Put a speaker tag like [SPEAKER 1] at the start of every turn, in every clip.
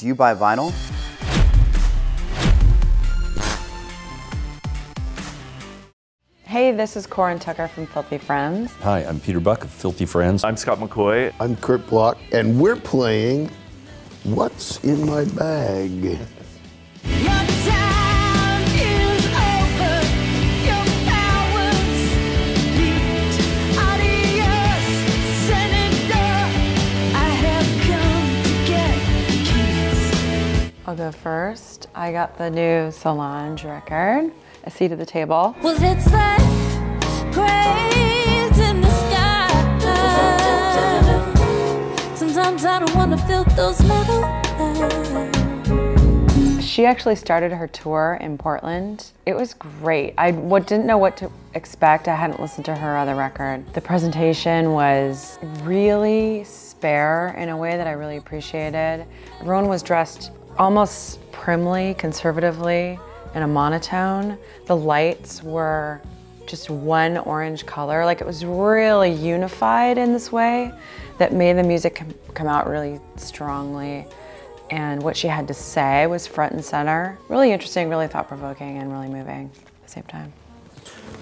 [SPEAKER 1] Do you buy vinyl?
[SPEAKER 2] Hey, this is Corin Tucker from Filthy Friends.
[SPEAKER 3] Hi, I'm Peter Buck of Filthy Friends.
[SPEAKER 4] I'm Scott McCaughey.
[SPEAKER 5] I'm Kurt Bloch, and we're playing What's in My Bag?
[SPEAKER 2] I'll first. I got the new Solange record, A Seat at the Table.
[SPEAKER 6] Well, it's like praise in the sky. Sometimes I don't want to feel those eyes.
[SPEAKER 2] She actually started her tour in Portland. It was great. I didn't know what to expect. I hadn't listened to her other record. The presentation was really spare in a way that I really appreciated. Everyone was dressed almost primly, conservatively, in a monotone. The lights were just one orange color. Like it was really unified in this way that made the music com- come out really strongly. And what she had to say was front and center. Really interesting, really thought provoking, and really moving at the same time.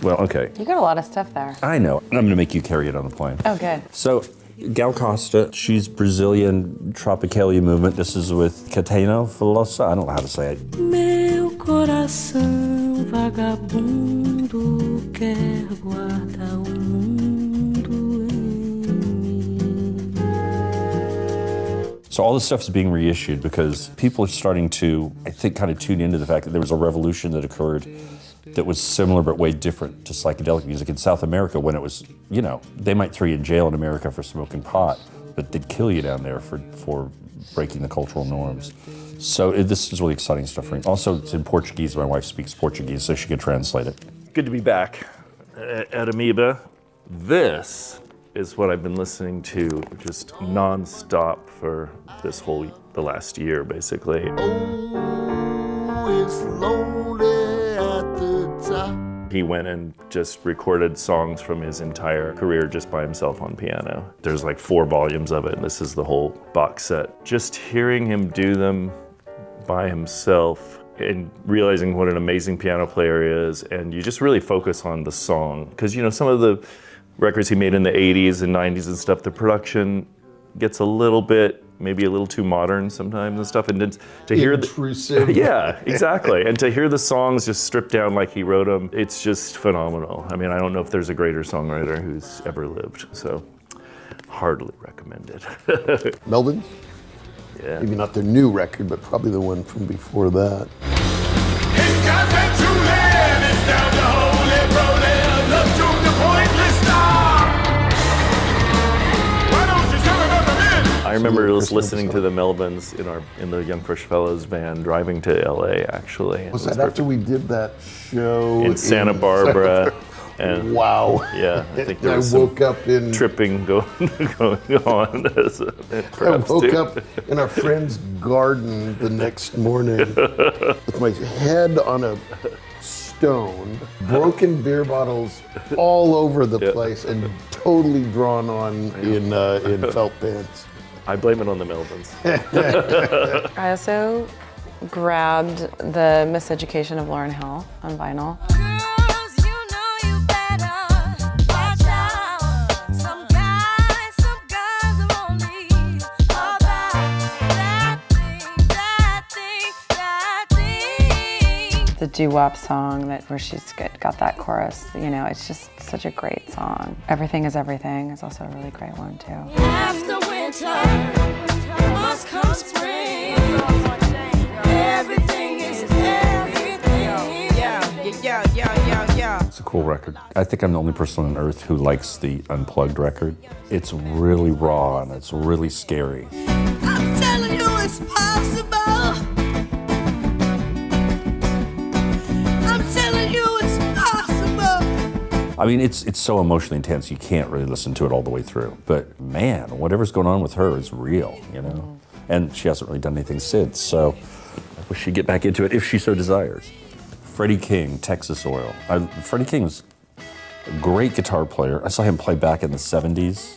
[SPEAKER 3] Well, okay.
[SPEAKER 2] You got a lot of stuff there.
[SPEAKER 3] I know. I'm going to make you carry it on the plane.
[SPEAKER 2] Oh, good.
[SPEAKER 3] So, Gal Costa, she's Brazilian Tropicalia movement. This is with Caetano Veloso. I don't know how to say it.
[SPEAKER 6] Meu coração vagabundo quer guardar o mundo em mim.
[SPEAKER 3] So all this stuff is being reissued because people are starting to, I think, kind of tune into the fact that there was a revolution that occurred that was similar but way different to psychedelic music in South America when it was, you know, they might throw you in jail in America for smoking pot, but they'd kill you down there for, for breaking the cultural norms. So it, this is really exciting stuff for me. Also, it's in Portuguese. My wife speaks Portuguese, so she can translate it.
[SPEAKER 4] Good to be back at at Amoeba. This is what I've been listening to just nonstop for this whole the last year, basically.
[SPEAKER 5] Oh, it's lonely at the top.
[SPEAKER 4] He went and just recorded songs from his entire career just by himself on piano. There's like four volumes of it, and this is the whole box set. Just hearing him do them by himself and realizing what an amazing piano player he is, and you just really focus on the song. Because, you know, some of the records he made in the 80s and 90s and stuff, the production gets a little bit, maybe a little too modern sometimes and stuff. And to, to hear the,
[SPEAKER 5] Intrusive.
[SPEAKER 4] yeah, exactly. and to hear the songs just stripped down like he wrote them, it's just phenomenal. I mean, I don't know if there's a greater songwriter who's ever lived. So, hardly recommended.
[SPEAKER 5] Melvin?
[SPEAKER 4] yeah.
[SPEAKER 5] Maybe not their new record, but probably the one from before that.
[SPEAKER 4] Remember just listening to the Melvins in our in the Young Fresh Fellows band driving to LA actually.
[SPEAKER 5] Was that after we did that show
[SPEAKER 4] in Santa Barbara? and
[SPEAKER 5] Wow.
[SPEAKER 4] Yeah, I think there
[SPEAKER 5] I
[SPEAKER 4] was some
[SPEAKER 5] woke up in
[SPEAKER 4] tripping going going on. As a,
[SPEAKER 5] I woke
[SPEAKER 4] too.
[SPEAKER 5] up in our friend's garden the next morning with my head on a stone, broken beer bottles all over the
[SPEAKER 4] Yeah.
[SPEAKER 5] place, and totally drawn on in uh, in felt pants.
[SPEAKER 4] I blame it on the Melvins.
[SPEAKER 2] I also grabbed the Miseducation of Lauryn Hill on vinyl.
[SPEAKER 6] Girls, you know you better watch out. Some guys, some guys are only about that thing, that thing, that thing.
[SPEAKER 2] The doo-wop song that where she's got, got that chorus, you know, it's just such a great song. Everything is Everything is also a really great one too.
[SPEAKER 6] After winter, must come spring. Everything is everything.
[SPEAKER 7] Yeah, yeah, yeah, yeah, yeah.
[SPEAKER 3] It's a cool record. I think I'm the only person on earth who likes the unplugged record. It's really raw and it's really scary.
[SPEAKER 6] I'm telling you it's possible.
[SPEAKER 3] I mean, it's it's so emotionally intense you can't really listen to it all the way through. But man, whatever's going on with her is real, you know. Mm-hmm. And she hasn't really done anything since, so I wish she'd get back into it if she so desires. Freddie King, Texas Oil. I, Freddie King was a great guitar player. I saw him play back in the '70s.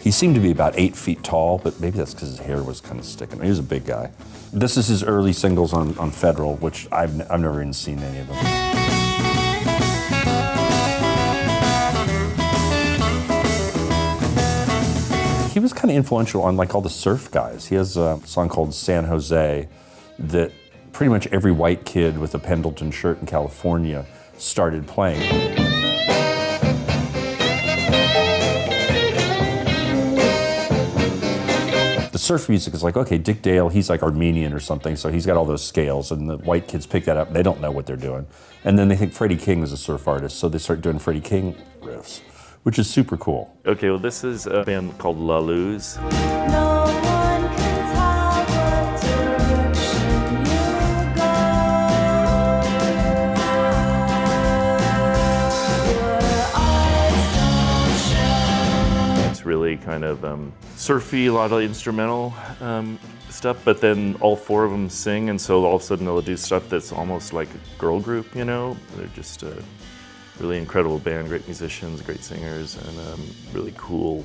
[SPEAKER 3] He seemed to be about eight feet tall, but maybe that's because his hair was kind of sticking. He was a big guy. This is his early singles on, on Federal, which I've, I've never even seen any of them. Was kind of influential on like all the surf guys. He has a song called San Jose that pretty much every white kid with a Pendleton shirt in California started playing. The surf music is like, okay, Dick Dale, he's like Armenian or something, so he's got all those scales, and the white kids pick that up, they don't know what they're doing. And then they think Freddie King is a surf artist, so they start doing Freddie King riffs, which is super cool.
[SPEAKER 4] Okay, well, this is a band called La Luz.
[SPEAKER 6] No
[SPEAKER 4] really kind of um, surfy, a lot of instrumental um, stuff, but then all four of them sing, and so all of a sudden they'll do stuff that's almost like a girl group, you know? They're just a really incredible band, great musicians, great singers, and um, really cool,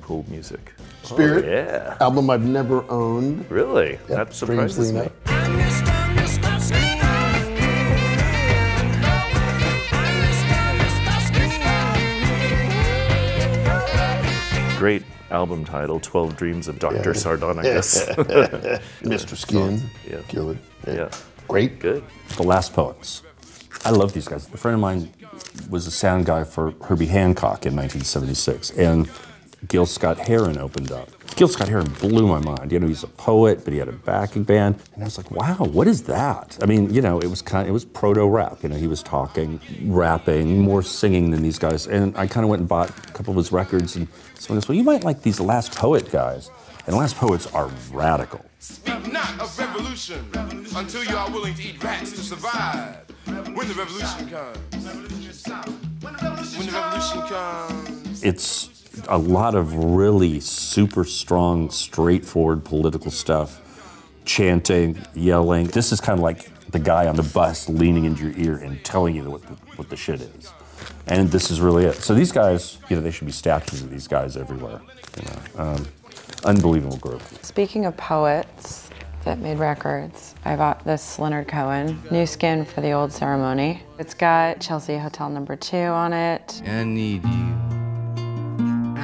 [SPEAKER 4] cool music.
[SPEAKER 5] Spirit.
[SPEAKER 4] Oh, yeah.
[SPEAKER 5] Album I've never owned.
[SPEAKER 4] Really? that surprises me.
[SPEAKER 5] enough.
[SPEAKER 4] Great album title, 12 Dreams of Dr.
[SPEAKER 5] Yeah.
[SPEAKER 4] Sardonicus.
[SPEAKER 5] Mr. Skin.
[SPEAKER 4] Yeah.
[SPEAKER 5] Killer.
[SPEAKER 4] yeah.
[SPEAKER 5] Great.
[SPEAKER 4] Good.
[SPEAKER 3] The Last Poets. I love these guys. A friend of mine was a sound guy for Herbie Hancock in 1976, and Gil Scott Heron opened up. Gil Scott Heron blew my mind. You know, he's a poet, but he had a backing band, and I was like, "Wow, what is that?" I mean, you know, it was kind, of, it was proto rap. You know, he was talking, rapping, more singing than these guys. And I kind of went and bought a couple of his records, and someone goes, "Well, you might like these Last Poet guys." And Last Poets are radical.
[SPEAKER 1] Speak not of revolution until you are willing to eat rats to survive. When the revolution comes. When the revolution comes.
[SPEAKER 3] it's a lot of really super strong, straightforward political stuff, chanting, yelling. This is kind of like the guy on the bus leaning into your ear and telling you what the, what the shit is. And this is really it. So these guys, you know, they should be statues of these guys everywhere. You know, um, unbelievable group.
[SPEAKER 2] Speaking of poets that made records, I bought this Leonard Cohen, New Skin for the Old Ceremony. It's got Chelsea Hotel Number Two on it.
[SPEAKER 8] I need you.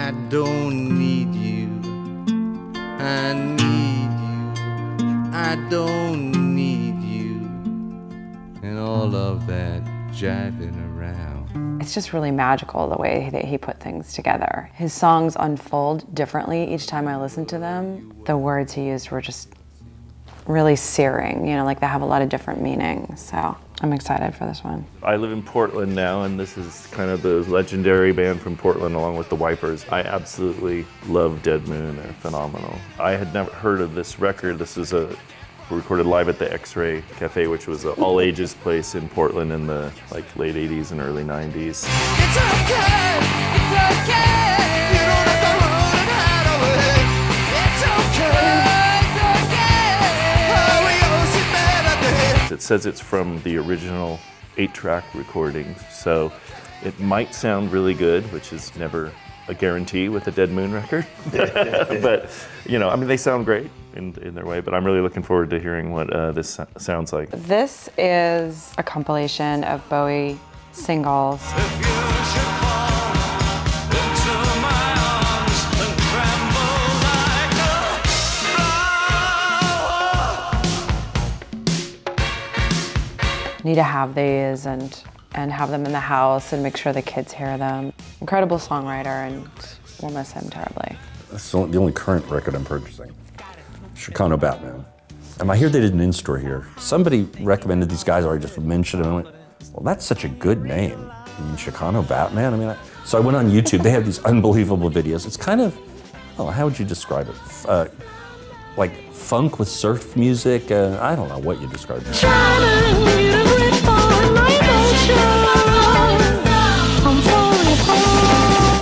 [SPEAKER 8] I don't need you. I need you. I don't need you. And all of that jiving around.
[SPEAKER 2] It's just really magical the way that he put things together. His songs unfold differently each time I listen to them. The words he used were just really searing, you know, like they have a lot of different meanings. So I'm excited for this one.
[SPEAKER 4] I live in Portland now, and this is kind of the legendary band from Portland, along with the Wipers. I absolutely love Dead Moon. They're phenomenal. I had never heard of this record. This is a recorded live at the X-Ray Cafe, which was an all-ages place in Portland in the like late 80s and early 90s. It says it's from the original eight-track recordings, so it might sound really good, which is never a guarantee with a Dead Moon record. but you know, I mean, they sound great in, in their way. But I'm really looking forward to hearing what uh, this sounds like.
[SPEAKER 2] This is a compilation of Bowie singles. Need to have these and and have them in the house and make sure the kids hear them. Incredible songwriter and we'll miss him terribly.
[SPEAKER 3] That's the only, current record I'm purchasing. Chicano Batman. And I hear they did an in-store here. Somebody recommended these guys, or I just mentioned them. And I went, well, that's such a good name. I mean, Chicano Batman. I mean, I, so I went on YouTube. They have these unbelievable videos. It's kind of, oh, how would you describe it? Uh, like funk with surf music. Uh, I don't know what you describe it.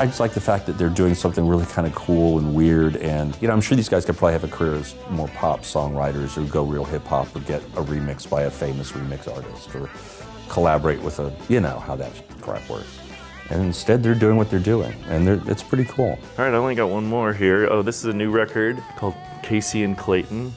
[SPEAKER 3] I just like the fact that they're doing something really kind of cool and weird. And, you know, I'm sure these guys could probably have a career as more pop songwriters or go real hip hop or get a remix by a famous remix artist or collaborate with a, you know, how that crap works. And instead, they're doing what they're doing, and they're, it's pretty cool.
[SPEAKER 4] All right, I only got one more here. Oh, this is a new record called Kacy and Clayton.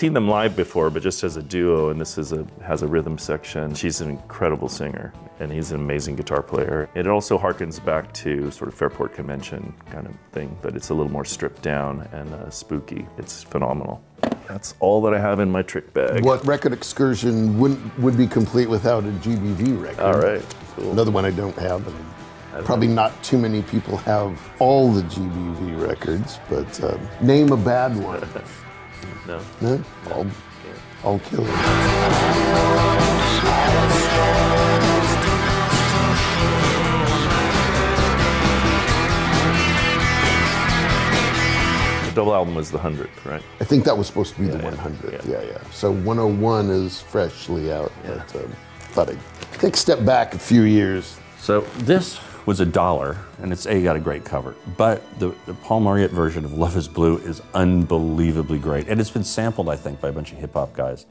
[SPEAKER 4] Seen them live before, but just as a duo, and this is a has a rhythm section. She's an incredible singer, and he's an amazing guitar player. It also harkens back to sort of Fairport Convention kind of thing, but it's a little more stripped down and uh, spooky. It's phenomenal. That's all that I have in my trick bag.
[SPEAKER 5] What record excursion wouldn't would be complete without a GBV record?
[SPEAKER 4] All right, cool.
[SPEAKER 5] Another one I don't have, and probably not too many people have all the GBV records. But uh, name a bad one.
[SPEAKER 4] No.
[SPEAKER 5] No, I'll, I'll kill it.
[SPEAKER 4] The double album was the hundredth, right?
[SPEAKER 5] I think that was supposed to be the
[SPEAKER 4] yeah,
[SPEAKER 5] 100th.
[SPEAKER 4] yeah.
[SPEAKER 5] Yeah, yeah. So 101 is freshly out. But um, thought I'd take a step back a few years.
[SPEAKER 3] So this was a dollar, and it's a got a great cover. But the, the Paul Mauriat version of Love Is Blue is unbelievably great, and it's been sampled, I think, by a bunch of hip hop guys.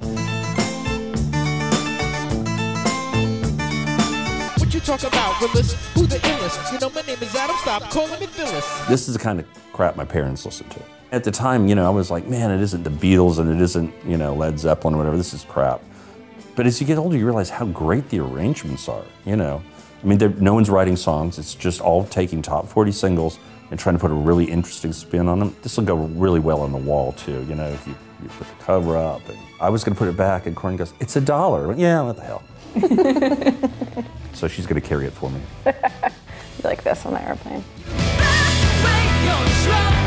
[SPEAKER 6] What you talk about, Willis? Who the illest? You know, my name is Adam. Stop calling me Phyllis.
[SPEAKER 3] This is the kind of crap my parents listened to. At the time, you know, I was like, man, it isn't the Beatles and it isn't, you know, Led Zeppelin or whatever. This is crap. But as you get older, you realize how great the arrangements are, you know. I mean, no one's writing songs. It's just all taking top 40 singles and trying to put a really interesting spin on them. This will go really well on the wall, too, you know, if you, you put the cover up. And I was going to put it back, and Corin goes, it's a dollar. Went, yeah, what the hell. so she's going to carry it for me.
[SPEAKER 2] like this on the airplane.
[SPEAKER 9] Break your trouble.